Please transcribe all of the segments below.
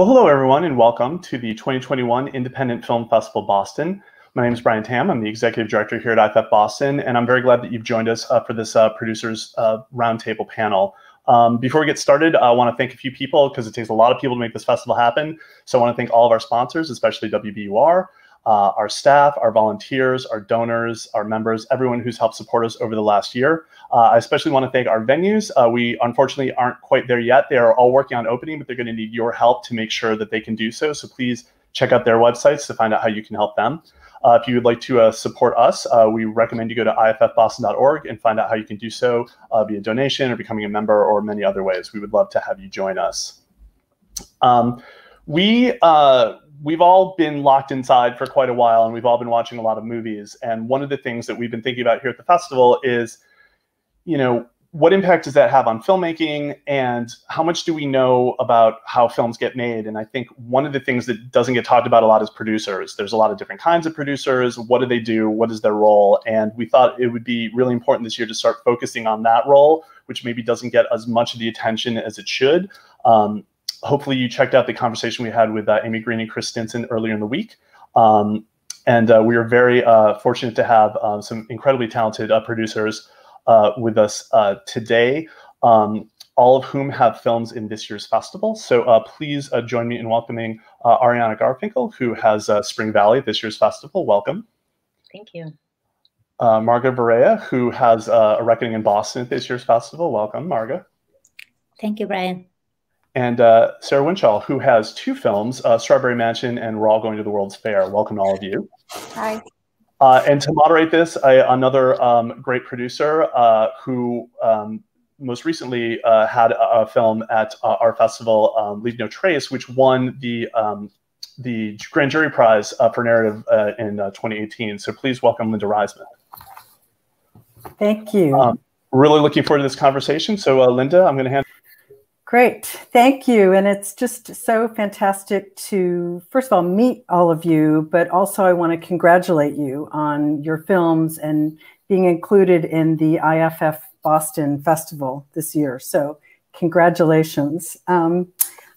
Well, hello everyone, and welcome to the 2021 Independent Film Festival Boston. My name is Brian Tamm. I'm the executive director here at IFF Boston, and I'm very glad that you've joined us uh, for this uh, producers uh, roundtable panel. Um, before we get started, I want to thank a few people because it takes a lot of people to make this festival happen. So I want to thank all of our sponsors, especially WBUR, uh, our staff, our volunteers, our donors, our members, everyone who's helped support us over the last year. Uh, I especially want to thank our venues. Uh, we unfortunately aren't quite there yet. They are all working on opening, but they're going to need your help to make sure that they can do so. So please check out their websites to find out how you can help them. Uh, if you would like to uh, support us, uh, we recommend you go to iffboston.org and find out how you can do so via donation or becoming a member or many other ways. We would love to have you join us. Um, we we've all been locked inside for quite a while and we've all been watching a lot of movies. And one of the things that we've been thinking about here at the festival is, you know, what impact does that have on filmmaking and how much do we know about how films get made? And I think one of the things that doesn't get talked about a lot is producers. There's a lot of different kinds of producers. What do they do? What is their role? And we thought it would be really important this year to start focusing on that role, which maybe doesn't get as much of the attention as it should. Um, hopefully you checked out the conversation we had with uh, Amy Green and Chris Stinson earlier in the week. Um, and uh, we are very uh, fortunate to have um, some incredibly talented uh, producers uh, with us uh, today, um, all of whom have films in this year's festival. So please join me in welcoming Ariana Garfinkle, who has Spring Valley this year's festival. Welcome. Thank you. Marga Varea, who has A Reckoning in Boston at this year's festival. Welcome, Marga. Thank you, Brian and uh, Sarah Winshall, who has two films, uh, Strawberry Mansion and We're All Going to the World's Fair. Welcome to all of you. Hi. Uh, and to moderate this, I, another um, great producer uh, who um, most recently uh, had a, a, film at uh, our festival, um, Leave No Trace, which won the um, the Grand Jury Prize for narrative in 2018. So please welcome Linda Reisman. Thank you. Um, really looking forward to this conversation. So Linda, I'm going to hand Great. Thank you. And it's just so fantastic to, first of all, meet all of you, but also I want to congratulate you on your films and being included in the IFF Boston Festival this year. So, congratulations. Um,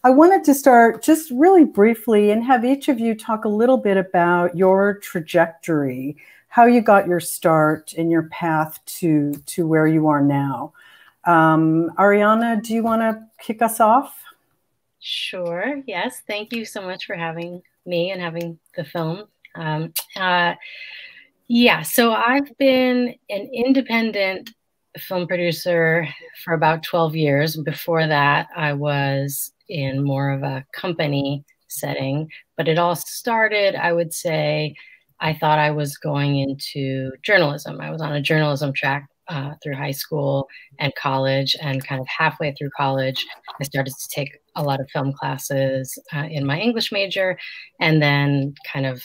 I wanted to start just really briefly and have each of you talk a little bit about your trajectory, how you got your start and your path to, to where you are now. Um, Ariana, do you want to kick us off? Sure. Yes. Thank you so much for having me and having the film. Um, uh, yeah. So I've been an independent film producer for about 12 years. Before that, I was in more of a company setting, but it all started, I would say, I thought I was going into journalism. I was on a journalism track uh, through high school and college, and kind of halfway through college, I started to take a lot of film classes uh, in my English major, and then kind of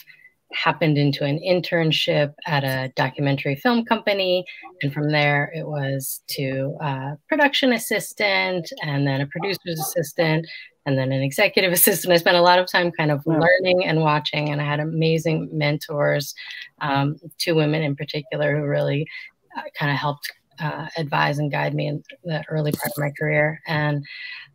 happened into an internship at a documentary film company. And from there, it was to uh, production assistant, and then a producer's assistant, and then an executive assistant. I spent a lot of time kind of learning and watching, and I had amazing mentors, um, two women in particular who really kind of helped uh, advise and guide me in the early part of my career. And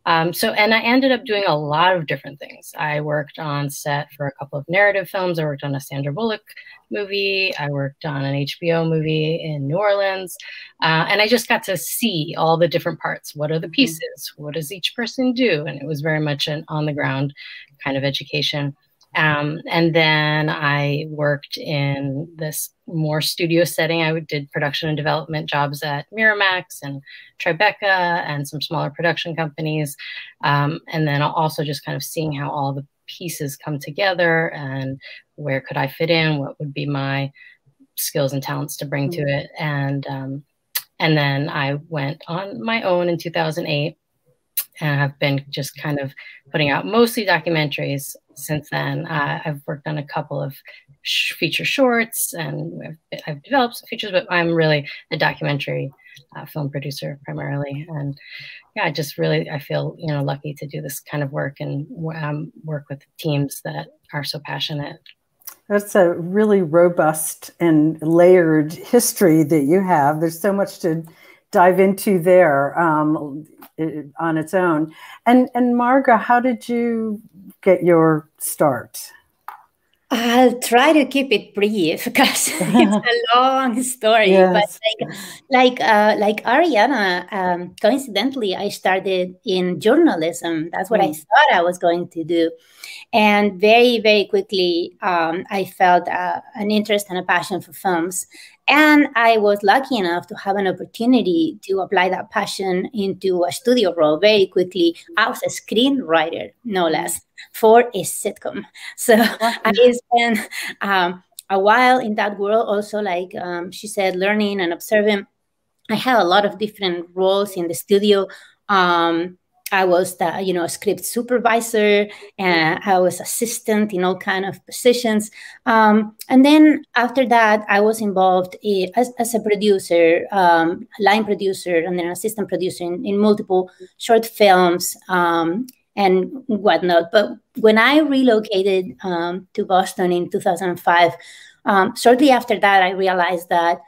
um, so, and I ended up doing a lot of different things. I worked on set for a couple of narrative films. I worked on a Sandra Bullock movie. I worked on an HBO movie in New Orleans. Uh, and I just got to see all the different parts. What are the mm-hmm. pieces? What does each person do? And it was very much an on the ground kind of education. Um, and then I worked in this more studio setting. I did production and development jobs at Miramax and Tribeca and some smaller production companies. Um, and then also just kind of seeing how all the pieces come together and where could I fit in, what would be my skills and talents to bring to mm-hmm. it. And um, and then I went on my own in 2008 and I've been just kind of putting out mostly documentaries since then. Uh, I've worked on a couple of sh feature shorts and I've, I've, developed some features, but I'm really a documentary uh, film producer primarily. And yeah, I just really, I feel, you know, lucky to do this kind of work and um, work with teams that are so passionate. That's a really robust and layered history that you have. There's so much to dive into there um, on its own. And and Marga, how did you get your start? I'll try to keep it brief because it's a long story. Yes. But like, like, uh, like Ariana, um, coincidentally, I started in journalism. That's what mm. I thought I was going to do, and very, very quickly, um, I felt uh, an interest and a passion for films. And I was lucky enough to have an opportunity to apply that passion into a studio role very quickly. I was a screenwriter, no less, for a sitcom. So I spent um, a while in that world, also, like um, she said, learning and observing. I had a lot of different roles in the studio. Um, I was the you know script supervisor, and I was assistant in all kind of positions. Um, and then after that, I was involved in, as, as a producer, um, line producer, and then assistant producer in, in multiple short films um, and whatnot. But when I relocated um, to Boston in 2005, um, shortly after that, I realized that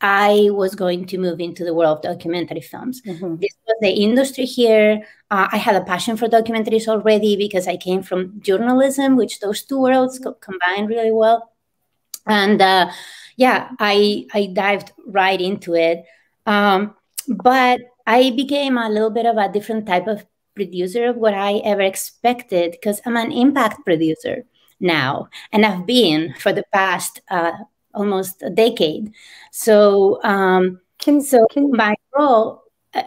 I was going to move into the world of documentary films. Mm-hmm. This was the industry here. Uh, I had a passion for documentaries already because I came from journalism, which those two worlds co- combine really well. And uh, yeah, I I dived right into it. Um, but I became a little bit of a different type of producer of what I ever expected because I'm an impact producer now, and I've been for the past uh, almost a decade. So, um, can, so can, my role. Uh,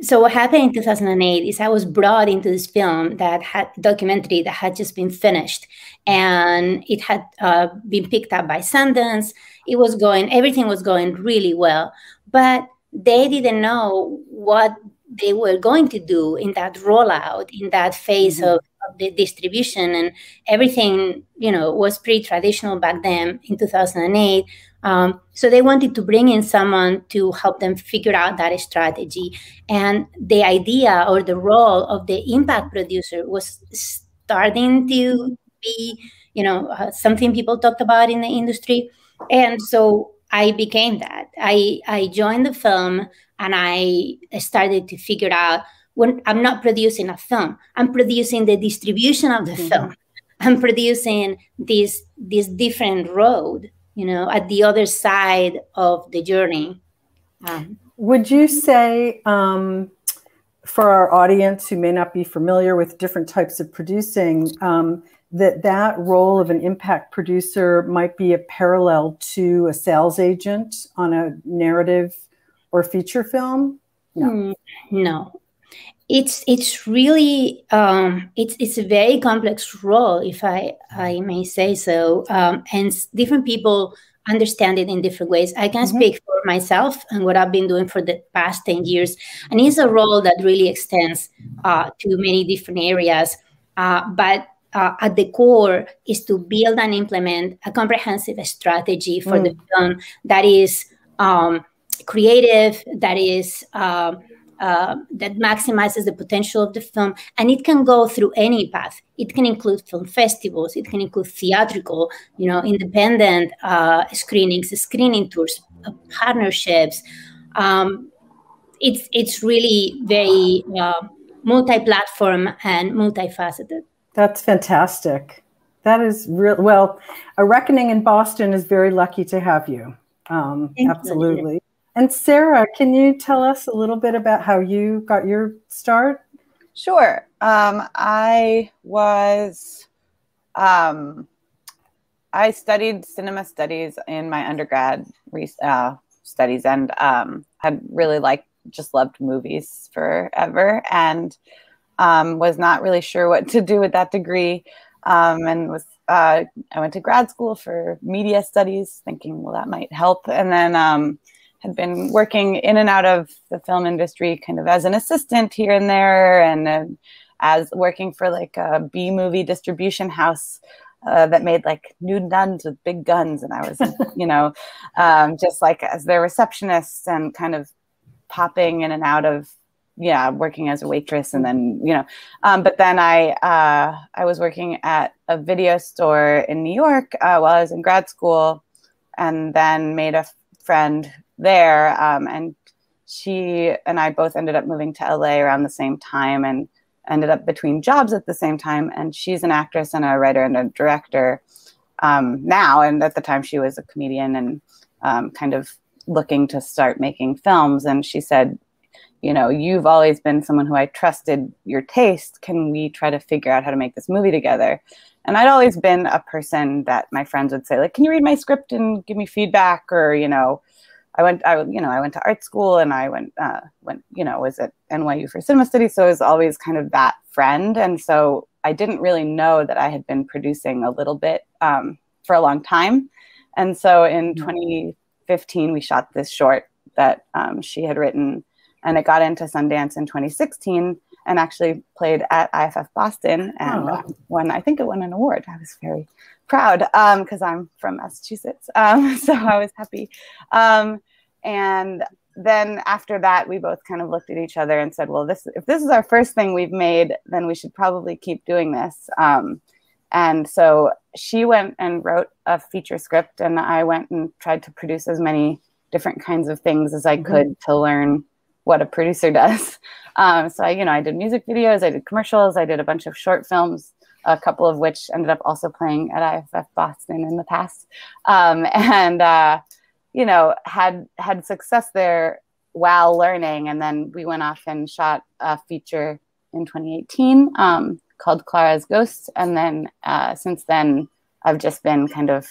so what happened in 2008 is I was brought into this film that had documentary that had just been finished, and it had uh, been picked up by Sundance. It was going, everything was going really well, but they didn't know what they were going to do in that rollout, in that phase mm-hmm. of the distribution and everything you know was pretty traditional back then in 2008 um, so they wanted to bring in someone to help them figure out that strategy. And the idea or the role of the impact producer was starting to be you know uh, something people talked about in the industry. And so i became that. I i joined the film and i started to figure out when I'm not producing a film, I'm producing the distribution of the mm-hmm. film. I'm producing this this different road, you know, at the other side of the journey. Um, Would you say, um, for our audience who may not be familiar with different types of producing, um, that that role of an impact producer might be a parallel to a sales agent on a narrative or feature film? No, mm, no, it's it's really um, it's it's a very complex role, if I I may say so, um, and different people understand it in different ways. I can mm-hmm. speak for myself and what I've been doing for the past ten years, and it's a role that really extends uh, to many different areas, uh, but. Uh, at the core is to build and implement a comprehensive strategy for mm. the film that is um, creative, that is uh, uh, that maximizes the potential of the film. And it can go through any path. It can include film festivals. It can include theatrical, you know, independent uh, screenings, screening tours, uh, partnerships. Um, it's it's really very uh, multi-platform and multifaceted. That's fantastic. That is real. Well, a reckoning in Boston is very lucky to have you. Um, absolutely. You. And Sarah, can you tell us a little bit about how you got your start? Sure. Um, I was um, I studied cinema studies in my undergrad uh, studies and um, had really liked, just loved movies forever and um, was not really sure what to do with that degree. Um, and was uh, I went to grad school for media studies, thinking, well, that might help. And then um, had been working in and out of the film industry, kind of as an assistant here and there, and uh, as working for like a B movie distribution house uh, that made like nude nuns with big guns, and I was, you know, um, just like as their receptionist and kind of popping in and out of yeah working as a waitress and then you know um, but then i uh, i was working at a video store in new york uh, while i was in grad school and then made a friend there um, and she and i both ended up moving to la around the same time and ended up between jobs at the same time. And she's an actress and a writer and a director um, now. And at the time, she was a comedian and um, kind of looking to start making films. And she said, you know, you've always been someone who I trusted your taste. Can we try to figure out how to make this movie together? And I'd always been a person that my friends would say, like, can you read my script and give me feedback? Or, you know, I went, I you know, I went to art school and I went, uh, went, you know, was at NYU for cinema studies. So I was always kind of that friend. And so I didn't really know that I had been producing a little bit um, for a long time. And so in mm-hmm. 2015, we shot this short that um, she had written and it got into Sundance in 2016 and actually played at IFF Boston and oh. won, I think it won an award. I was very proud because um, I'm from Massachusetts. Um, so I was happy. Um, and then after that, we both kind of looked at each other and said, well, this if this is our first thing we've made, then we should probably keep doing this. Um, and so she went and wrote a feature script, and I went and tried to produce as many different kinds of things as I mm-hmm. could to learn what a producer does. Um, so I, you know, I did music videos, I did commercials, I did a bunch of short films a couple of which ended up also playing at IFF Boston in the past, um, and uh, you know had had success there while learning. And then we went off and shot a feature in 2018 um, called Clara's Ghosts, and then uh, since then I've just been kind of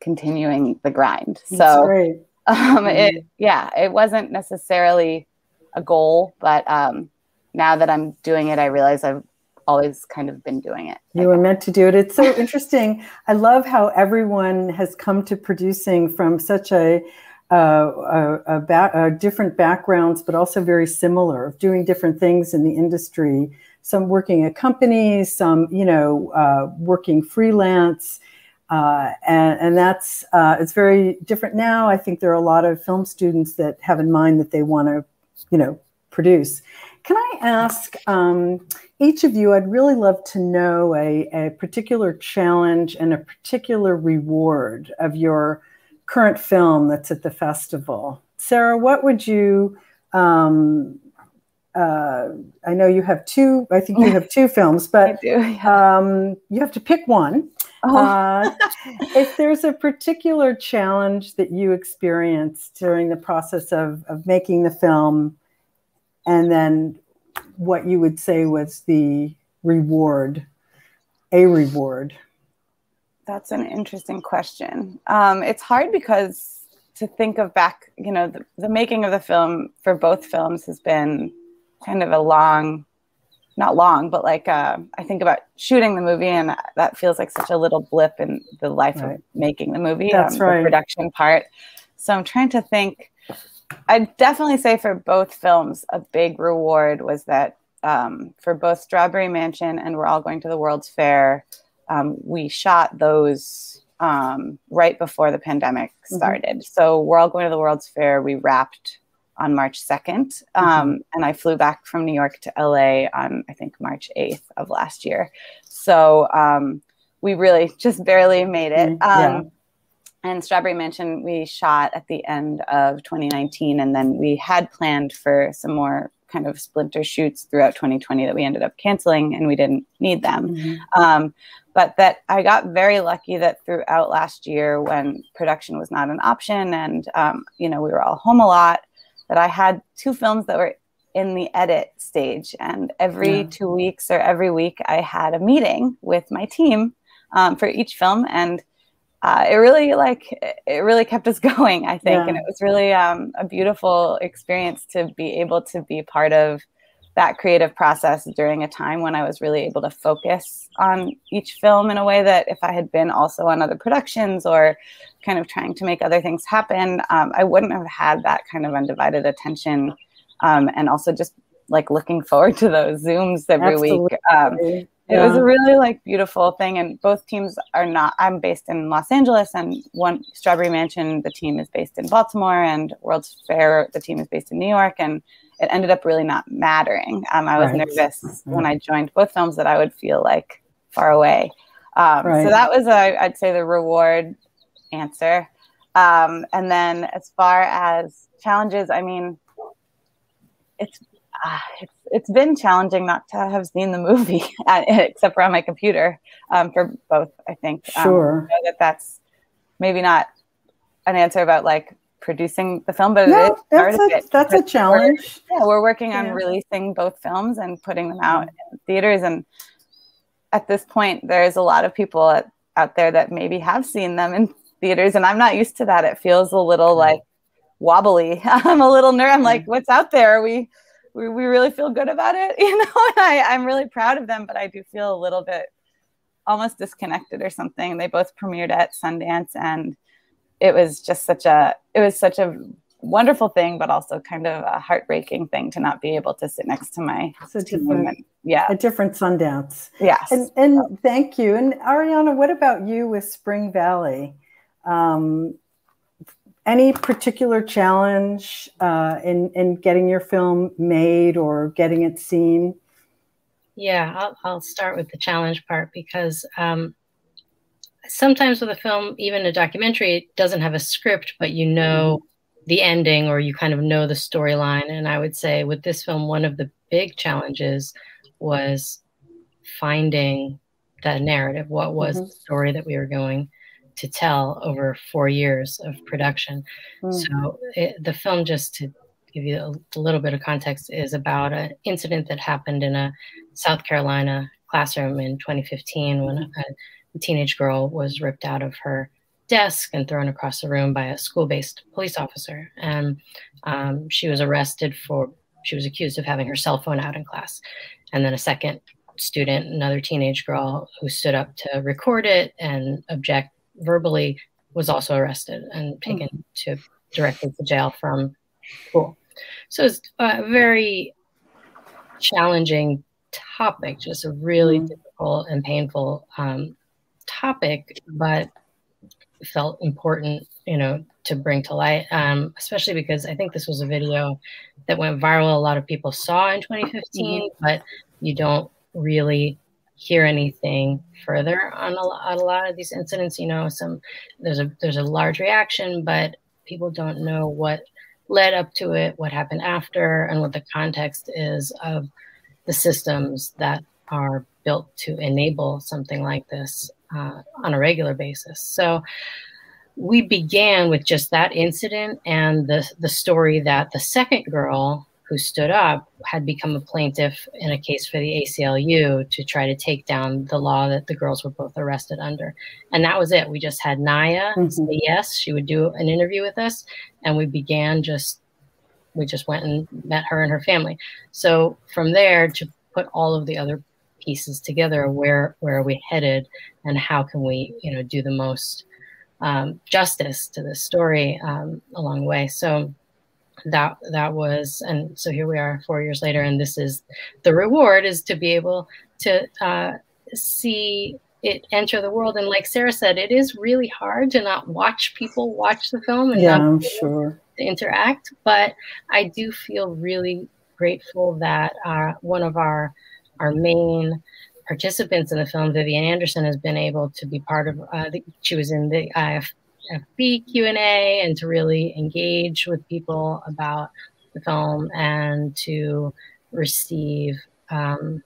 continuing the grind. That's so great. Um, it, yeah, it wasn't necessarily a goal, but um, now that I'm doing it, I realize I've always kind of been doing it. You were meant to do it. It's so interesting. I love how everyone has come to producing from such a uh, a, a, ba- a, different backgrounds, but also very similar, of doing different things in the industry. Some working at companies, some you know uh, working freelance, uh, and, and, that's uh, it's very different now. I think there are a lot of film students that have in mind that they want to, you know, produce. Can I ask um, each of you? I'd really love to know a, a particular challenge and a particular reward of your current film that's at the festival. Sarah, what would you? Um, uh, I know you have two. I think you have two films, but do, yeah. um, you have to pick one. Oh. uh, if there's a particular challenge that you experienced during the process of, of making the film, and then what you would say was the reward, a reward? That's an interesting question. Um, it's hard because to think of back, you know, the, the making of the film for both films has been kind of a long, not long, but like uh, I think about shooting the movie, and that feels like such a little blip in the life right. of making the movie. That's um, right. The production part. So I'm trying to think I'd definitely say for both films, a big reward was that um, for both Strawberry Mansion and We're All Going to the World's Fair, um, we shot those um, right before the pandemic mm-hmm. started. Mm-hmm. So We're All Going to the World's Fair, we wrapped on March 2nd. Um, mm-hmm. And I flew back from New York to LA on, I think, March 8th of last year. So um, we really just barely made it. Mm-hmm. Yeah um, and Strawberry Mansion we shot at the end of 2019, and then we had planned for some more kind of splinter shoots throughout 2020 that we ended up canceling, and we didn't need them. Mm-hmm. Um, but that I got very lucky that throughout last year, when production was not an option, and um, you know we were all home a lot, that I had two films that were in the edit stage, and every yeah. two weeks or every week I had a meeting with my team um, for each film, and uh, it really like it really kept us going. I think, yeah. and it was really um, a beautiful experience to be able to be part of that creative process during a time when I was really able to focus on each film in a way that if I had been also on other productions or kind of trying to make other things happen, um, I wouldn't have had that kind of undivided attention. Um, and also just like looking forward to those Zooms every Absolutely. week. Um, yeah. It was a really like beautiful thing, and both teams are not. I'm based in Los Angeles, and one Strawberry Mansion, the team is based in Baltimore, and World's Fair, the team is based in New York, and it ended up really not mattering. Um, I was right. nervous mm-hmm. when I joined both films that I would feel like far away. Um, right. So that was, I'd say, the reward answer. Um, and then as far as challenges, I mean, it's uh, it's it's been challenging not to have seen the movie, except for on my computer um, for both. I think. Um, sure. that that's maybe not an answer about like producing the film, but no, that's a, That's a challenge. We're, yeah, we're working on yeah. releasing both films and putting them out mm-hmm. in theaters. And at this point, there's a lot of people at, out there that maybe have seen them in theaters, and I'm not used to that. It feels a little like wobbly. I'm a little nerd. I'm like, what's out there? We, we we really feel good about it, you know. I, I'm really proud of them, but I do feel a little bit almost disconnected or something. They both premiered at Sundance and it was just such a it was such a wonderful thing, but also kind of a heartbreaking thing to not be able to sit next to my so different, yeah, a different Sundance. Yes, and, and thank you. And Ariana, what about you with Spring Valley? Um, any particular challenge uh, in in getting your film made or getting it seen? Yeah, I'll, I'll start with the challenge part because um, sometimes with a film, even a documentary, it doesn't have a script, but you know the ending or you kind of know the storyline. And I would say with this film, one of the big challenges was finding that narrative. What was mm-hmm. the story that we were going to tell over four years of production? Mm-hmm. So it, the film, just to give you a, a little bit of context, is about an incident that happened in a South Carolina classroom in 2015 when a a teenage girl was ripped out of her desk and thrown across the room by a school-based police officer. And um, she was arrested for, she was accused of having her cell phone out in class. And then a second student, another teenage girl who stood up to record it and object verbally was also arrested and hmm. taken mm. to directly to jail from school. So it's a very challenging topic, just a really mm. difficult and painful um, topic, but felt important, you know, to bring to light, um, especially because I think this was a video that went viral. A lot of people saw in 2015, mm-hmm. but you don't really hear anything further on a, on a lot of these incidents. You know, some there's a there's a large reaction, but people don't know what led up to it, what happened after, and what the context is of the systems that are built to enable something like this uh, on a regular basis. So we began with just that incident and the, the story that the second girl who stood up had become a plaintiff in a case for the ACLU to try to take down the law that the girls were both arrested under. And that was it. We just had Naya mm-hmm. say yes, she would do an interview with us. And we began just, we just went and met her and her family. So from there to put all of the other pieces together where where are we headed and how can we you know do the most um, justice to this story um, along the way so that that was and so here we are four years later and this is the reward is to be able to uh, see it enter the world and like sarah said it is really hard to not watch people watch the film and yeah, not sure. to interact but i do feel really grateful that uh, one of our our main participants in the film, Vivian Anderson, has been able to be part of. Uh, the, she was in the IFB Q and A, and to really engage with people about the film and to receive um,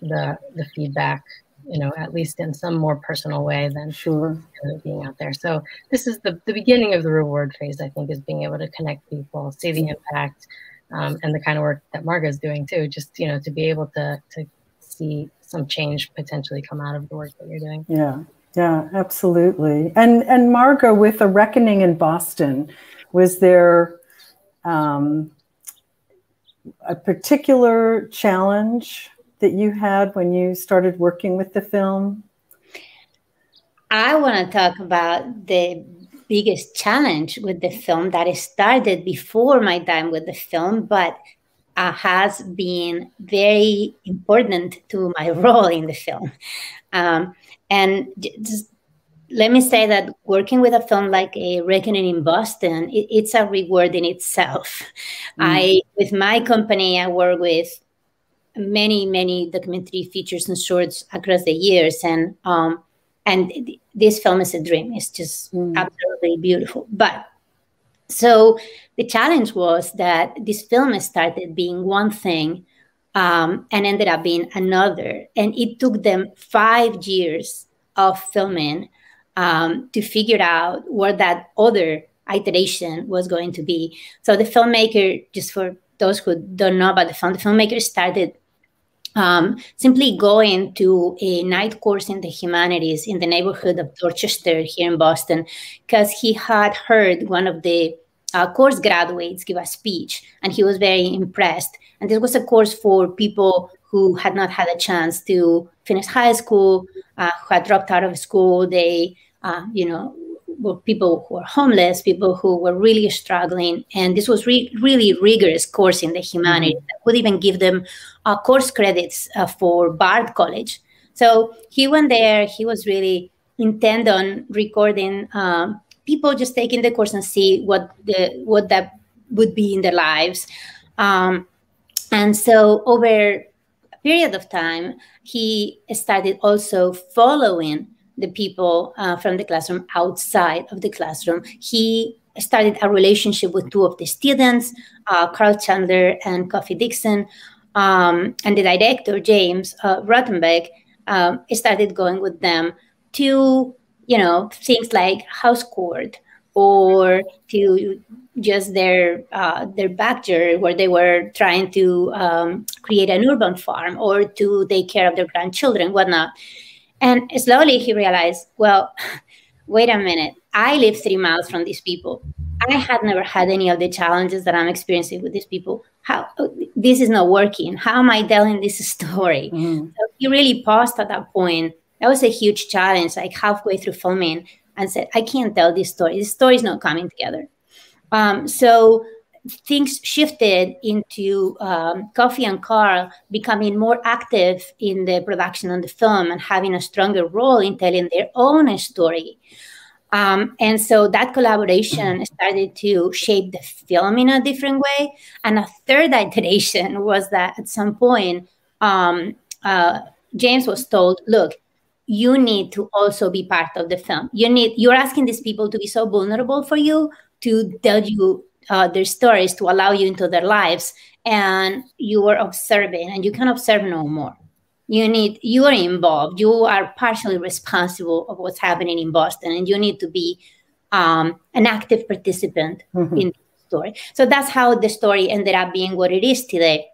the the feedback. You know, at least in some more personal way than sure being out there. So this is the the beginning of the reward phase. I think is being able to connect people, see the impact, um, and the kind of work that Marga is doing too. Just you know to be able to to see some change potentially come out of the work that you're doing. Yeah. Yeah, absolutely. And and Marga, with a reckoning in Boston, was there um, a particular challenge that you had when you started working with the film? I want to talk about the biggest challenge with the film that started before my time with the film, but uh, has been very important to my role in the film. Um, and just let me say that working with a film like a Reckoning in Boston, it, it's a reward in itself. Mm. I, with my company, I work with many, many documentary features and shorts across the years, and um, and this film is a dream. It's just mm. absolutely beautiful. But so the challenge was that this film started being one thing um, and ended up being another. And it took them five years of filming um, to figure out what that other iteration was going to be. So the filmmaker, just for those who don't know about the film, the filmmaker started um, simply going to a night course in the humanities in the neighborhood of Dorchester here in Boston because he had heard one of the uh, course graduates give a speech and he was very impressed. And this was a course for people who had not had a chance to finish high school, uh, who had dropped out of school. They, uh, you know, were people who were homeless, people who were really struggling. And this was re- really rigorous course in the humanities mm-hmm. that would even give them uh, course credits uh, for Bard College. So he went there. He was really intent on recording um, people just taking the course and see what the what that would be in their lives. Um, and so over a period of time, he started also following the people uh, from the classroom outside of the classroom. He started a relationship with two of the students, uh, Carl Chandler and Kofi Dixon, um, and the director, James uh, um, started going with them to, you know, things like house court or to just their uh, their backyard where they were trying to um, create an urban farm or to take care of their grandchildren, whatnot. And slowly he realized, well, wait a minute. I live three miles from these people. I had never had any of the challenges that I'm experiencing with these people. How this is not working? How am I telling this story? Mm-hmm. So he really paused at that point. That was a huge challenge. Like halfway through filming, and said, "I can't tell this story. This story is not coming together." Um, so things shifted into um, Kofi and Carl becoming more active in the production of the film and having a stronger role in telling their own story. Um, and so that collaboration started to shape the film in a different way. And a third iteration was that at some point, um, uh, James was told, look, you need to also be part of the film. You need you're asking these people to be so vulnerable for you to tell you uh, their stories to allow you into their lives and you are observing and you can observe no more you need you are involved you are partially responsible of what's happening in boston and you need to be um, an active participant mm-hmm. in the story so that's how the story ended up being what it is today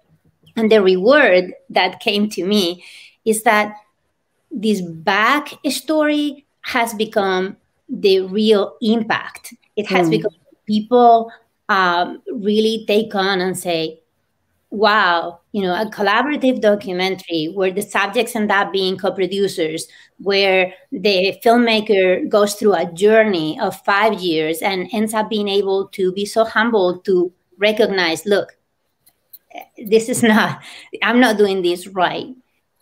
and the reward that came to me is that this back story has become the real impact it has mm. become people um, really take on and say, wow, you know, a collaborative documentary where the subjects end up being co-producers, where the filmmaker goes through a journey of five years and ends up being able to be so humble to recognize, look, this is not, I'm not doing this right.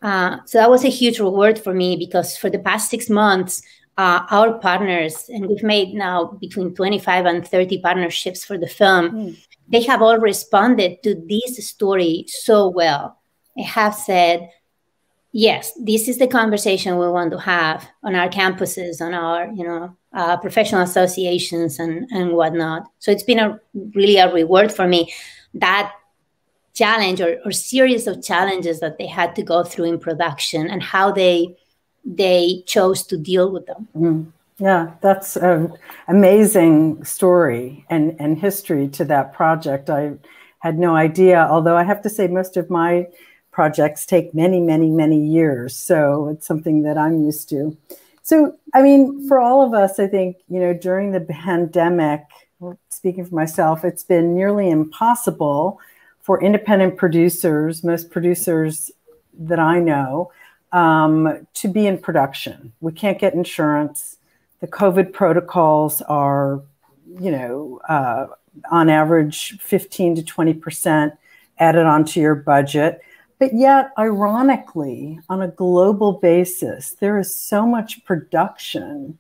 Uh, so that was a huge reward for me because for the past six months, uh, our partners, and we've made now between 25 and 30 partnerships for the film, mm. they have all responded to this story so well. They have said, yes, this is the conversation we want to have on our campuses, on our, you know, uh, professional associations and, and whatnot. So it's been a really a reward for me that challenge or, or series of challenges that they had to go through in production and how they they chose to deal with them. Mm. Yeah, that's an amazing story and, and history to that project. I had no idea, although I have to say, most of my projects take many, many, many years. So it's something that I'm used to. So, I mean, for all of us, I think, you know, during the pandemic, speaking for myself, it's been nearly impossible for independent producers, most producers that I know, um, to be in production. We can't get insurance. The COVID protocols are, you know, uh, on average 15 to 20% added onto your budget. But yet, ironically, on a global basis, there is so much production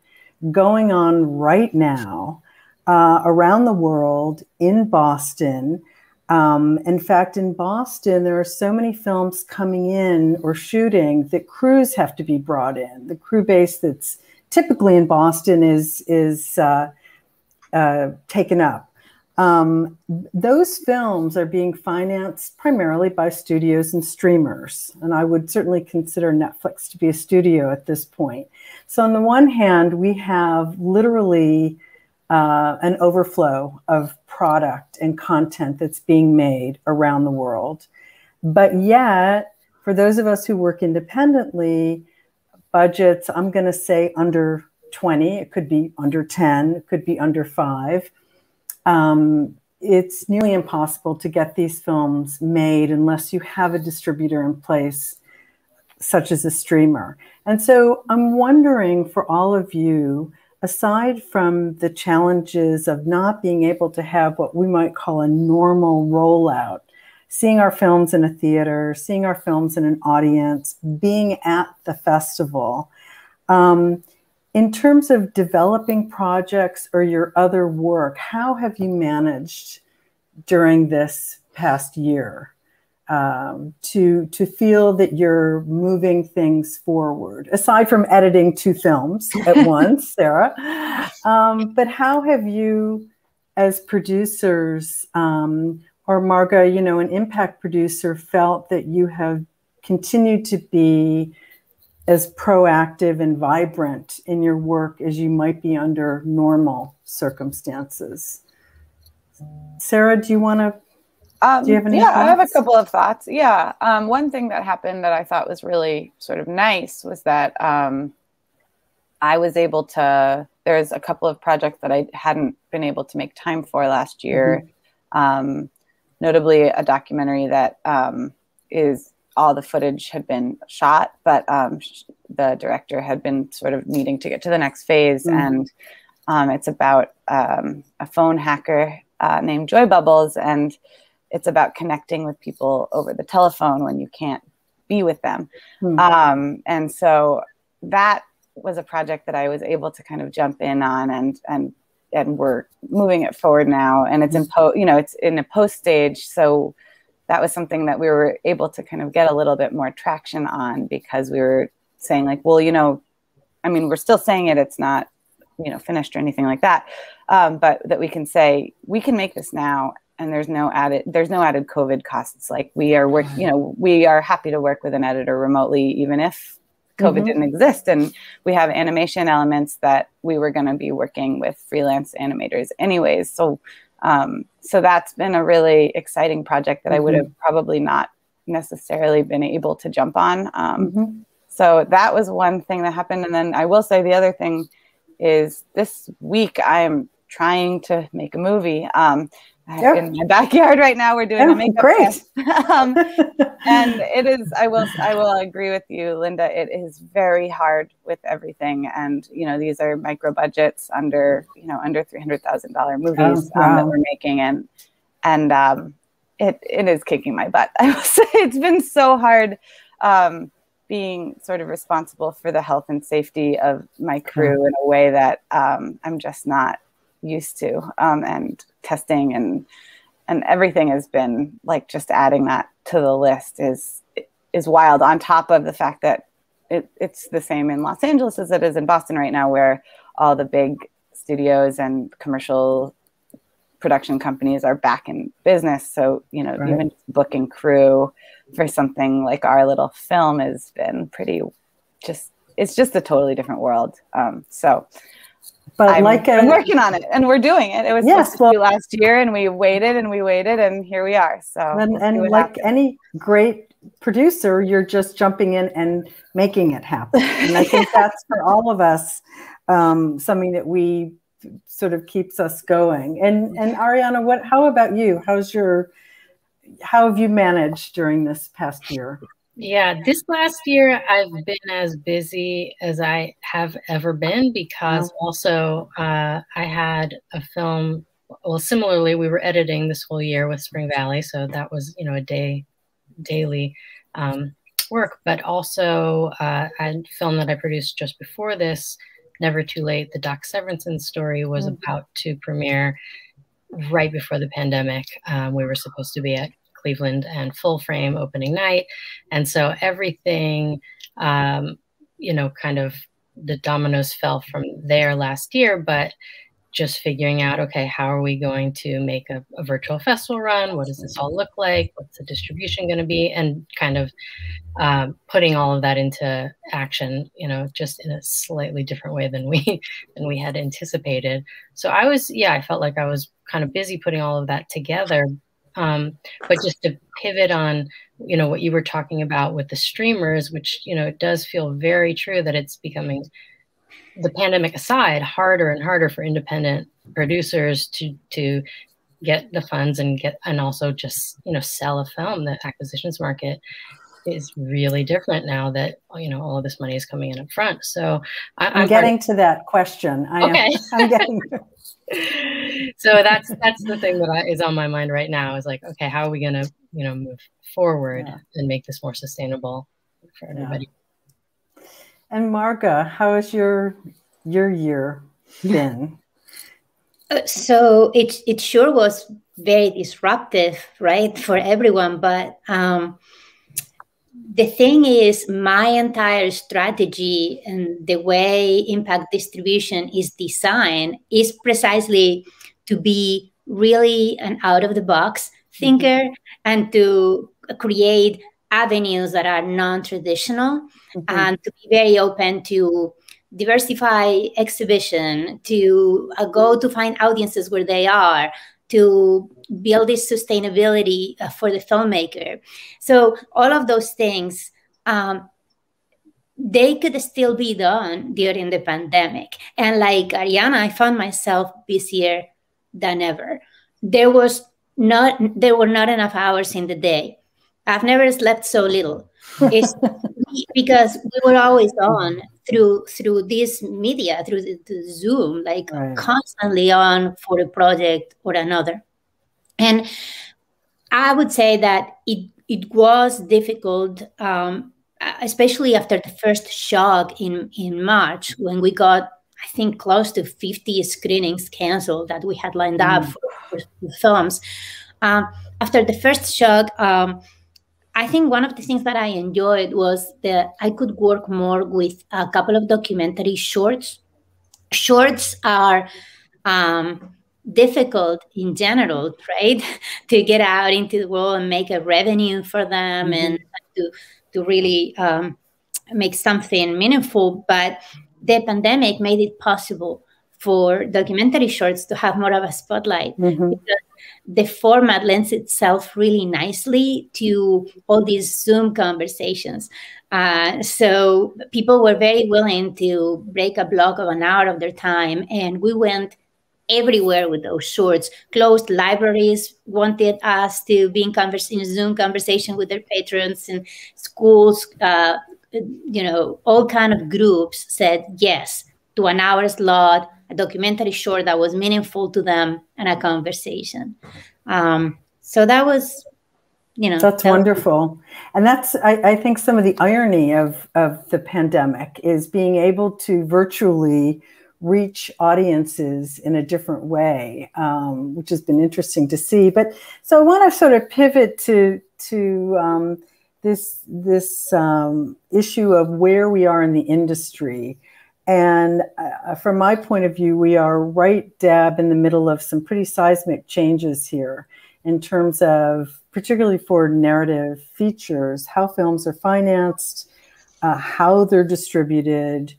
going on right now uh, around the world in Boston. Um, in fact, in Boston, there are so many films coming in or shooting that crews have to be brought in. The crew base that's typically in Boston is is uh, uh, taken up um, those films are being financed primarily by studios and streamers. And I would certainly consider Netflix to be a studio at this point. So, on the one hand, we have literally uh, an overflow of product and content that's being made around the world. But yet, for those of us who work independently, budgets, I'm going to say under 20, it could be under 10, it could be under five um, it's nearly impossible to get these films made unless you have a distributor in place, such as a streamer. And so I'm wondering for all of you, aside from the challenges of not being able to have what we might call a normal rollout, seeing our films in a theater, seeing our films in an audience, being at the festival. Um, in terms of developing projects or your other work, how have you managed during this past year um, to to feel that you're moving things forward? Aside from editing two films at once, Sarah, um, but how have you, as producers, um, or Marga, you know, an impact producer, felt that you have continued to be as proactive and vibrant in your work as you might be under normal circumstances. Sarah, do you want to? Um, do you have any? Yeah, thoughts? I have a couple of thoughts. Yeah, um, one thing that happened that I thought was really sort of nice was that um, I was able to. There's a couple of projects that I hadn't been able to make time for last year. Mm-hmm. notably, a documentary that um, is all the footage had been shot, but um, the director had been sort of needing to get to the next phase. Mm-hmm. And um, it's about um, a phone hacker uh, named Joybubbles, and it's about connecting with people over the telephone when you can't be with them. Mm-hmm. and so that was a project that I was able to kind of jump in on and and and we're moving it forward now. And it's in po you know it's in a post stage so that was something that we were able to kind of get a little bit more traction on because we were saying like well you know i mean we're still saying it. It's not you know finished or anything like that. Um, but that we can say we can make this now and there's no added there's no added covid costs like we are work you know we are happy to work with an editor remotely even if covid mm-hmm. didn't exist and we have animation elements that we were going to be working with freelance animators anyways so um, so that's been a really exciting project that mm-hmm. I would have mm-hmm. probably not necessarily been able to jump on. Um, mm-hmm. So that was one thing that happened. And then I will say the other thing is this week I am trying to make a movie. Um, yep. in my backyard right now. We're doing oh, a makeup great. um, and it is. I will. I will agree with you, Linda. It is very hard with everything, and you know these are micro budgets under you know under three hundred thousand dollar movies oh, wow. um, that we're making, and and um, it it is kicking my butt. I will say it's been so hard. Um, being sort of responsible for the health and safety of my crew in a way that um, I'm just not used to um, and testing and and everything has been like just adding that to the list is is wild on top of the fact that it, it's the same in los angeles as it is in boston right now where all the big studios and commercial production companies are back in business so you know right. even booking crew for something like our little film has been pretty just it's just a totally different world um, so but I'm, like I'm working on it and we're doing it. It was yes, well, last year and we waited and we waited and here we are. So and, we'll and like happens. any great producer, you're just jumping in and making it happen. And I think that's for all of us um, something that we sort of keeps us going. And and Ariana, what? How about you? How's your? How have you managed during this past year? Yeah, this last year I've been as busy as I have ever been because also uh, I had a film. Well, similarly, we were editing this whole year with Spring Valley, so that was you know a day daily um, work. But also, uh, had film that I produced just before this, Never Too Late. The Doc Severinsen story was mm-hmm. about to premiere right before the pandemic. Um, we were supposed to be at Cleveland and Full Frame opening night. And so everything, um, you know, kind of the dominoes fell from there last year, but just figuring out, okay, how are we going to make a, a virtual festival run? What does this all look like? What's the distribution going to be? And kind of uh, putting all of that into action, you know, just in a slightly different way than we than we had anticipated. So I was, yeah, I felt like I was kind of busy putting all of that together, um, but just to pivot on, you know, what you were talking about with the streamers, which, you know, it does feel very true that it's becoming, the pandemic aside, harder and harder for independent producers to, to get the funds and get, and also just, you know, sell a film. The acquisitions market is really different now that you know all of this money is coming in up front. So I, am getting to that question. I okay. Am, I'm getting. so that's that's the thing that is on my mind right now is like okay how are we going to you know move forward yeah. and make this more sustainable for everybody yeah. and marga how has your your year been uh, so it it sure was very disruptive right for everyone but um the thing is my entire strategy and the way impact distribution is designed is precisely to be really an out of the box thinker mm-hmm. and to create avenues that are non-traditional mm-hmm. and to be very open to diversify exhibition to uh, go to find audiences where they are to build this sustainability uh, for the filmmaker. So all of those things, um, they could still be done during the pandemic. And like Ariana, I found myself busier than ever. There was not there were not enough hours in the day. I've never slept so little. It's because we were always on through through this media, through the, the Zoom, like right. constantly on for a project or another. And I would say that it it was difficult, um, especially after the first shock in in March when we got. I think close to 50 screenings canceled that we had lined mm. up for, for, films. Um, after the first shock, um, I think one of the things that I enjoyed was that I could work more with a couple of documentary shorts. Shorts are um, difficult in general, right? to get out into the world and make a revenue for them mm-hmm. and to, to really um, make something meaningful. But the pandemic made it possible for documentary shorts to have more of a spotlight mm-hmm. because the format lends itself really nicely to all these Zoom conversations. Uh, so people were very willing to break a block of an hour of their time, and we went everywhere with those shorts. Closed libraries wanted us to be in, converse, in Zoom conversation with their patrons, and schools, uh, you know, all kind of groups said yes to an hour slot a documentary short that was meaningful to them and a conversation. Um, so that was, you know, that's that wonderful. Was- and that's, I, I, think, some of the irony of, of the pandemic is being able to virtually reach audiences in a different way, um, which has been interesting to see. But so I want to sort of pivot to to um, this this um, issue of where we are in the industry. And uh, from my point of view, we are right dab in the middle of some pretty seismic changes here in terms of, particularly for narrative features, how films are financed, uh, how they're distributed,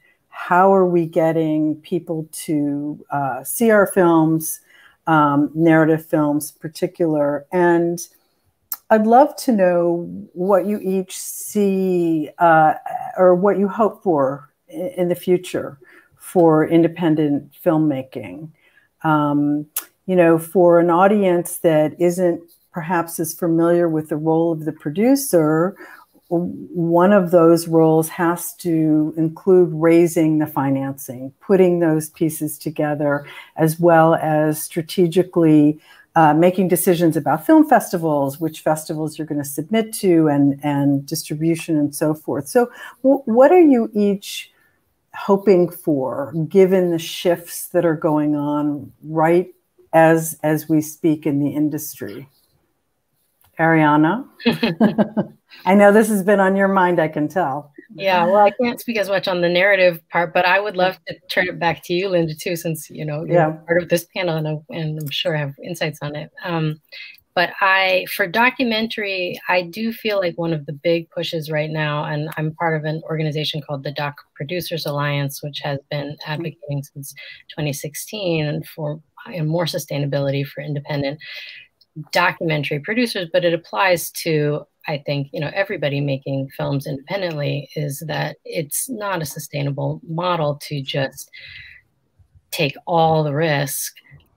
how are we getting people to uh, see our films, um, narrative films in particular, and I'd love to know what you each see uh, or what you hope for in the future for independent filmmaking. Um, you know, for an audience that isn't perhaps as familiar with the role of the producer, one of those roles has to include raising the financing, putting those pieces together, as well as strategically uh, making decisions about film festivals, which festivals you're going to submit to, and and distribution and so forth. So, what are you each hoping for, given the shifts that are going on right as as we speak in the industry? Ariana, I know this has been on your mind. I can tell. Yeah, well, I can't speak as much on the narrative part, but I would love to turn it back to you, Linda, too, since you know you're yeah. part of this panel, and, and I'm sure I have insights on it. Um, but I, for documentary, I do feel like one of the big pushes right now, and I'm part of an organization called the Doc Producers Alliance, which has been advocating since 2016 for and more sustainability for independent documentary producers, but it applies to I think you know everybody making films independently is that it's not a sustainable model to just take all the risk,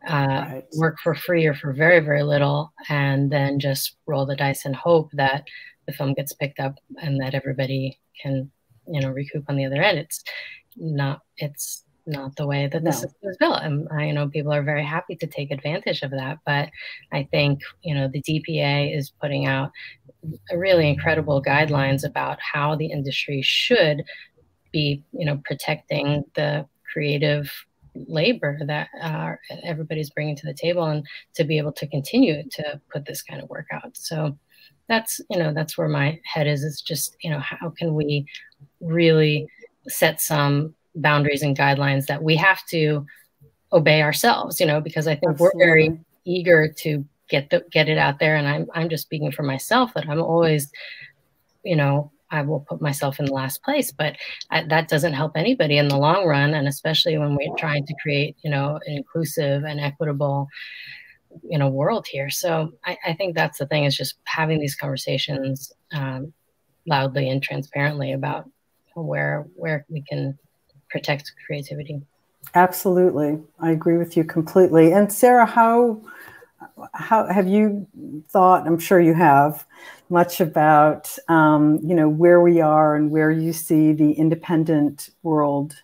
uh, right. work for free or for very very little, and then just roll the dice and hope that the film gets picked up and that everybody can you know recoup on the other end. It's not. It's not the way that the no. system is built. And I you know people are very happy to take advantage of that. But I think, you know, the DPA is putting out really incredible guidelines about how the industry should be, you know, protecting the creative labor that uh, everybody's bringing to the table and to be able to continue to put this kind of work out. So that's, you know, that's where my head is. It's just, you know, how can we really set some boundaries and guidelines that we have to obey ourselves, you know, because I think Absolutely. we're very eager to get the get it out there. And I'm I'm just speaking for myself that I'm always, you know, I will put myself in the last place, but I, that doesn't help anybody in the long run, and especially when we're trying to create, you know, an inclusive and equitable, you know, world here. So I, I think that's the thing is just having these conversations um, loudly and transparently about where where we can protect creativity. Absolutely, I agree with you completely. And Sarah, how how have you thought? I'm sure you have much about um, you know where we are and where you see the independent world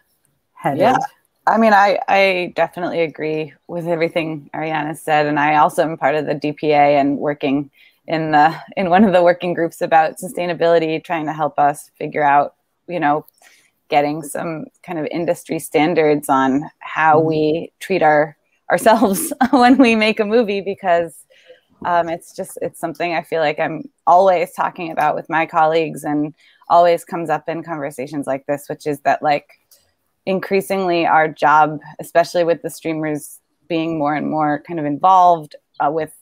headed. Yeah. I mean, I, I definitely agree with everything Ariana said, and I also am part of the DPA and working in the in one of the working groups about sustainability, trying to help us figure out, you know, getting some kind of industry standards on how we mm-hmm. treat our ourselves when we make a movie because um, it's just it's something I feel like I'm always talking about with my colleagues and always comes up in conversations like this, which is that like increasingly our job, especially with the streamers being more and more kind of involved uh, with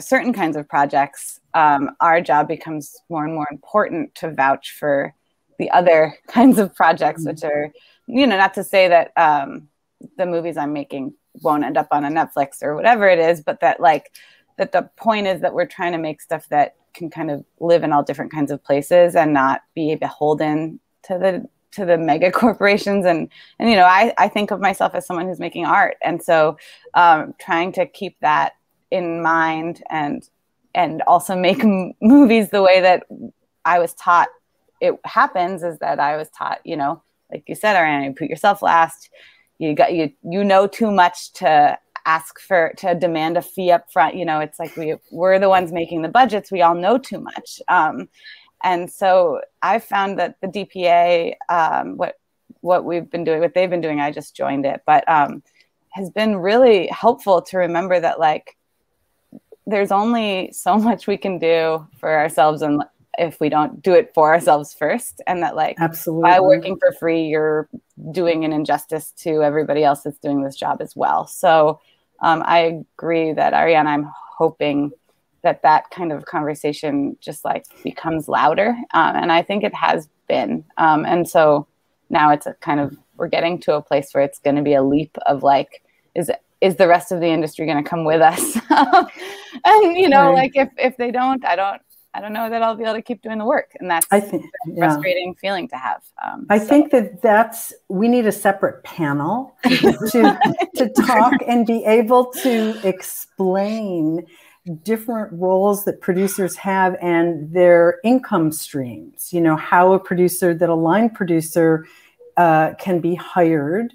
certain kinds of projects, um, our job becomes more and more important to vouch for the other kinds of projects, mm-hmm. which are, you know, not to say that um, the movies I'm making won't end up on a Netflix or whatever it is, but that like that the point is that we're trying to make stuff that can kind of live in all different kinds of places and not be beholden to the to the mega corporations and and you know I, I think of myself as someone who's making art and so um, trying to keep that in mind and and also make m- movies the way that I was taught it happens is that I was taught, you know, like you said, Ariana, you put yourself last. You got you you know too much to ask for to demand a fee up front. You know, it's like we we're the ones making the budgets. We all know too much. Um, and so I found that the DPA, um, what what we've been doing, what they've been doing, I just joined it, but um, has been really helpful to remember that like there's only so much we can do for ourselves and if we don't do it for ourselves first and that like absolutely by working for free you're doing an injustice to everybody else that's doing this job as well so um, i agree that ariana i'm hoping that that kind of conversation just like becomes louder um, and i think it has been um, and so now it's a kind of we're getting to a place where it's going to be a leap of like, is is the rest of the industry going to come with us? and you know, right. like if if they don't, I don't I don't know that I'll be able to keep doing the work, and that's I think a frustrating yeah. feeling to have. Um, I so. think that that's we need a separate panel to to talk and be able to explain different roles that producers have and their income streams. You know how a producer that a line producer uh, can be hired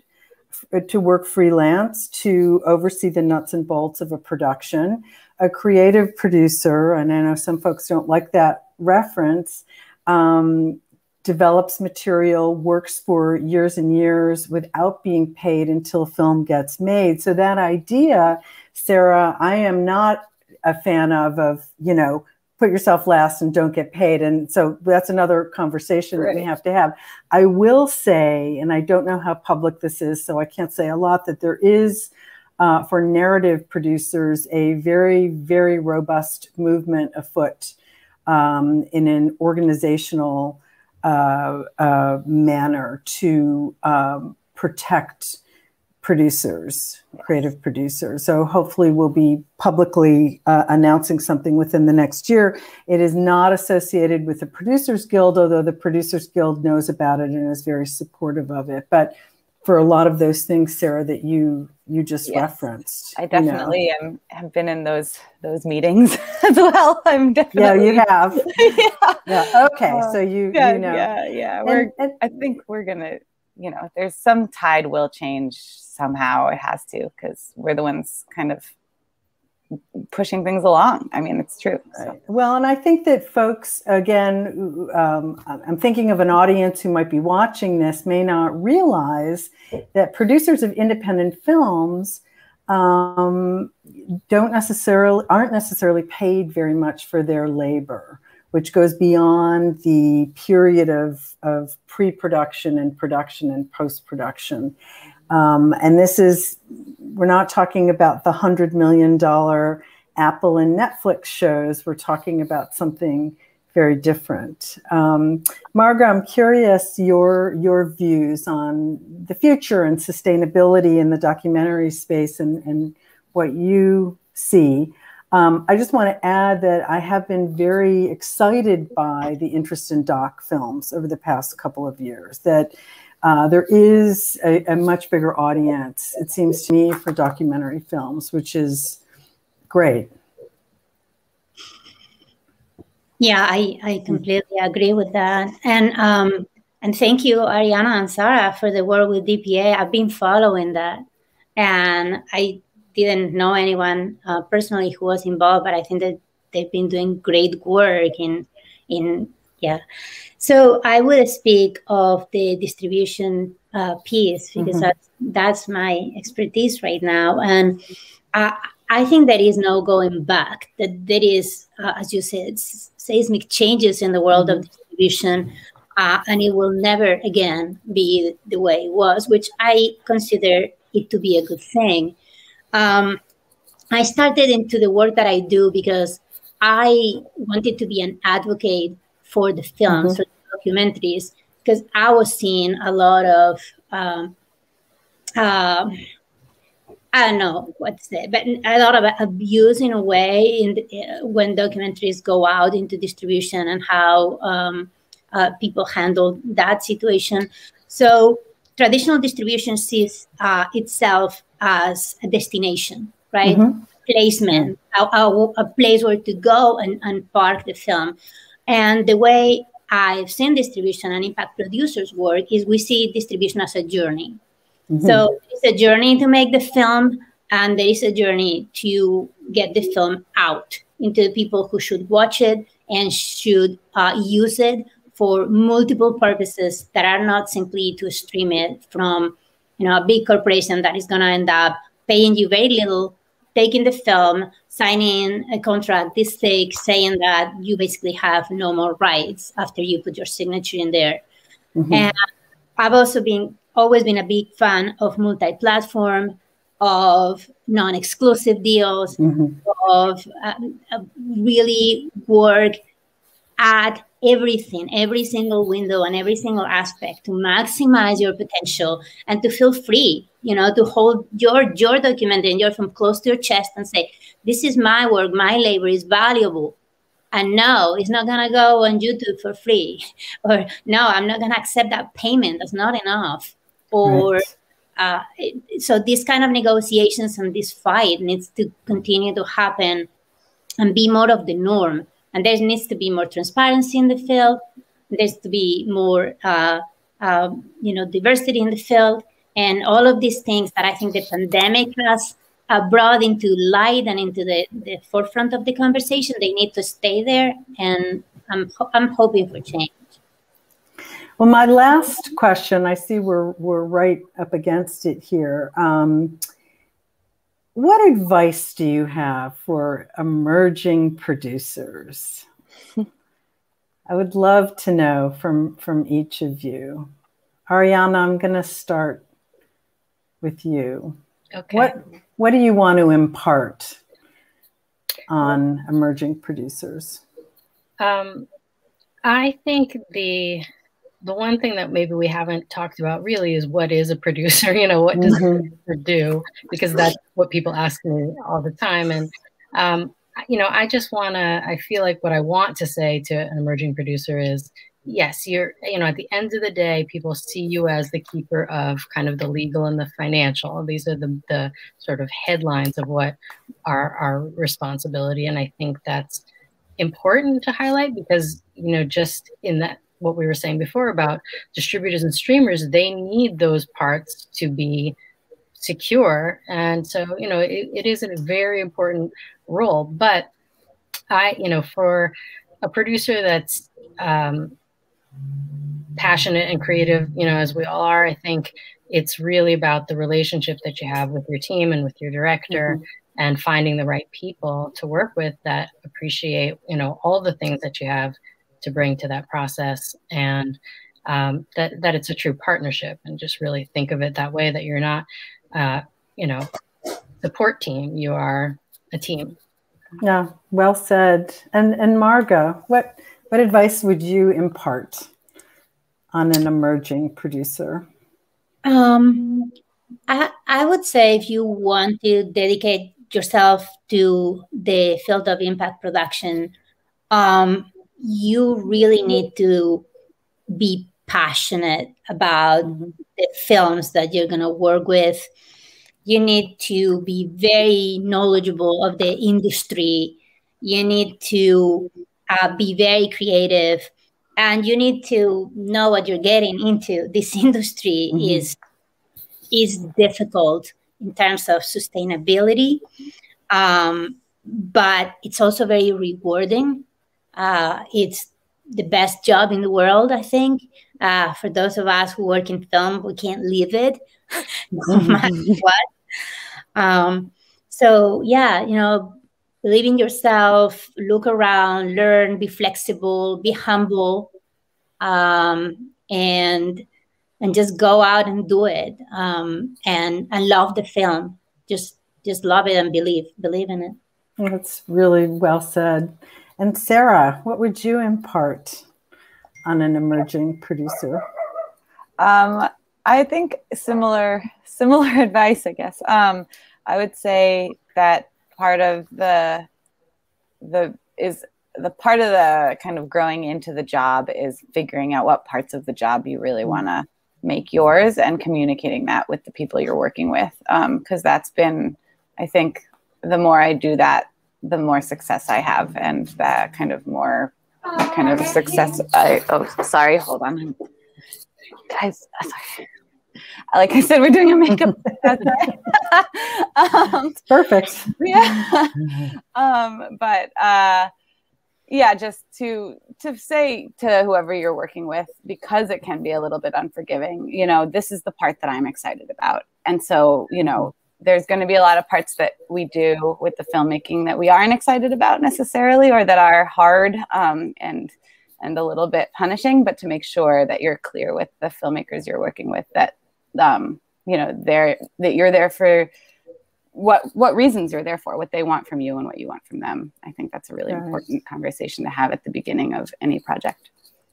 to work freelance to oversee the nuts and bolts of a production a creative producer, and I know some folks don't like that reference, um, develops material, works for years and years without being paid until film gets made. So that idea, Sarah, I am not a fan of, of, you know, put yourself last and don't get paid. And so that's another conversation right. that we have to have. I will say, and I don't know how public this is, so I can't say a lot, that there is uh, for narrative producers a very, very robust movement afoot um, in an organizational uh, uh, manner to um, protect producers, creative producers. So hopefully we'll be publicly uh, announcing something within the next year. It is not associated with the Producers Guild, although the Producers Guild knows about it and is very supportive of it. But for a lot of those things, Sarah, that you you just yes, referenced. I definitely you know. am, have been in those those meetings as well. I'm definitely yeah, you have. yeah. yeah. Okay, uh, so you yeah, you know yeah yeah we're and, I think we're gonna you know there's some tide will change somehow. It has to because we're the ones kind of pushing things along. I mean, it's true. So. Well, and I think that folks, again, um, I'm thinking of an audience who might be watching this, may not realize that producers of independent films um, don't necessarily aren't necessarily paid very much for their labor, which goes beyond the period of of pre-production and production and post-production. Um, and this is, we're not talking about the $100 million Apple and Netflix shows. We're talking about something very different. Um, I'm curious your, your views on the future and sustainability in the documentary space and, and what you see. Um, I just want to add that I have been very excited by the interest in doc films over the past couple of years. That uh, there is a, a, much bigger audience, it seems to me, for documentary films, which is great. Yeah, I, I completely agree with that. And um, and thank you, Ariana and Sarah, for the work with DPA. I've been following that. And I didn't know anyone uh, personally who was involved, but I think that they've been doing great work in in yeah so I would speak of the distribution uh, piece because mm-hmm. that's, that's my expertise right now. And I, I think there is no going back, that there is, uh, as you said, seismic changes in the world mm-hmm. of distribution. Uh, and it will never again be the way it was, which I consider it to be a good thing. Um, I started into the work that I do because I wanted to be an advocate for the films, mm-hmm. for the documentaries, because I was seeing a lot of, um, uh, I don't know what's it, but a lot of abuse in a way in the, uh, when documentaries go out into distribution and how um, uh, people handle that situation. So traditional distribution sees uh, itself as a destination, right? Mm-hmm. Placement, a, a, a, place where to go and, and park the film. And the way I've seen distribution and impact producers work is we see distribution as a journey. Mm-hmm. So it's a journey to make the film, and there is a journey to get the film out into the people who should watch it and should uh, use it for multiple purposes that are not simply to stream it from you know a big corporation that is going to end up paying you very little taking the film, signing a contract this thick, saying that you basically have no more rights after you put your signature in there. Mm-hmm. And I've also been always been a big fan of multi-platform, of non-exclusive deals, mm-hmm. of uh, really work add everything, every single window and every single aspect to maximize your potential and to feel free, you know, to hold your your document and your from close to your chest and say, this is my work, my labor is valuable. And no, it's not gonna go on YouTube for free. Or no, I'm not gonna accept that payment. That's not enough. Or right. uh, so this kind of negotiations and this fight needs to continue to happen and be more of the norm and there needs to be more transparency in the field. There's to be more, uh, uh, you know, diversity in the field, and all of these things that I think the pandemic has uh, brought into light and into the, the forefront of the conversation. They need to stay there, and I'm I'm hoping for change. Well, my last question, I see we're we're right up against it here. Um, what advice do you have for emerging producers? I would love to know from, from each of you. Ariana, I'm going to start with you. Okay. What, what do you want to impart on emerging producers? Um, I think the the one thing that maybe we haven't talked about really is what is a producer you know what does mm-hmm. a producer do? Because that's what people ask me all the time. And um, you know i just want to i feel like what i want to say to an emerging producer is yes you're you know at the end of the day people see you as the keeper of kind of the legal and the financial. These are the, the sort of headlines of what are our responsibility. And i think that's important to highlight because you know just in that what we were saying before about distributors and streamers, they need those parts to be secure. And so, you know, it, it is a very important role. But I, you know, for a producer that's um, passionate and creative, you know, as we all are, I think it's really about the relationship that you have with your team and with your director. Mm-hmm. And finding the right people to work with that appreciate, you know, all the things that you have to bring to that process and um, that that it's a true partnership and just really think of it that way that you're not uh, you know support team you are a team. Yeah well said. And and marga what what advice would you impart on an emerging producer? Um i i would say if you want to dedicate yourself to the field of impact production um you really need to be passionate about the films that you're going to work with. You need to be very knowledgeable of the industry. You need to uh, be very creative and you need to know what you're getting into. This industry mm-hmm. is is difficult in terms of sustainability, um, but it's also very rewarding uh, it's the best job in the world, I think. Uh, for those of us who work in film, we can't leave it no matter what. Um, so, yeah, you know, believe in yourself, look around, learn, be flexible, be humble, um, and and just go out and do it um, and and love the film. Just just love it and believe believe in it. That's really well said. And Sarah, what would you impart on an emerging producer? Um, I think similar similar advice, I guess. Um, I would say that part of the the is the part of the kind of growing into the job is figuring out what parts of the job you really mm-hmm. want to make yours and communicating that with the people you're working with because um, that's been i think the more i do that the more success I have and the kind of more kind of success I oh sorry, hold on. Guys, sorry. Like I said, we're doing a makeup. um, Perfect. Yeah. um, but uh, yeah, just to to say to whoever you're working with, because it can be a little bit unforgiving. You know, this is the part that I'm excited about, and so you know, there's going to be a lot of parts that we do with the filmmaking that we aren't excited about necessarily or that are hard um, and and a little bit punishing but to make sure that you're clear with the filmmakers you're working with that um, you know they're that you're there for what what reasons you're there for, what they want from you, and what you want from them. I think that's a really right. important conversation to have at the beginning of any project.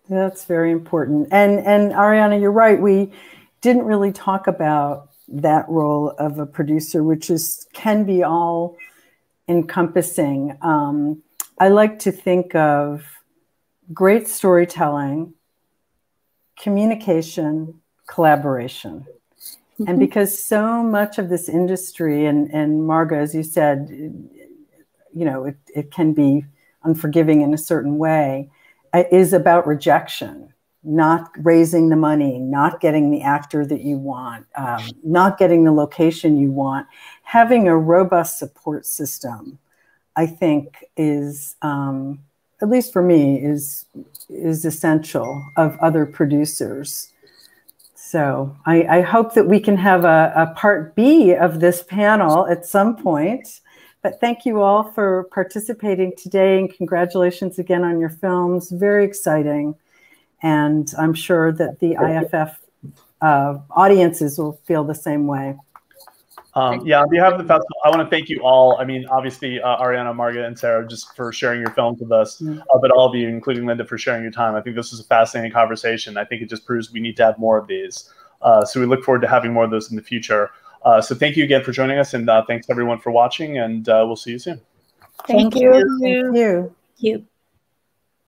That's very important. And and Ariana, you're right. We didn't really talk about that role of a producer, which is can be all encompassing. Um, I like to think of great storytelling, communication, collaboration. And mm-hmm. because so much of this industry, and, and Marga, as you said, you know, it, it can be unforgiving in a certain way, uh, is about rejection, not raising the money, not getting the actor that you want, um, not getting the location you want. Having a robust support system, I think, is um, at least for me is is essential of other producers. So I, I hope that we can have a, a part B of this panel at some point. But thank you all for participating today and congratulations again on your films. Very exciting. And I'm sure that the IFF uh, audiences will feel the same way. Um, yeah, on behalf of the festival, I want to thank you all. I mean, obviously, uh, Ariana, Marga, and Sarah, just for sharing your films with us, mm. uh, but all of you, including Linda, for sharing your time. I think this was a fascinating conversation. I think it just proves we need to have more of these. Uh, so we look forward to having more of those in the future. Uh, so thank you again for joining us, and uh, thanks everyone for watching, and uh, we'll see you soon. Thank, thank you. you. Thank you. Thank you.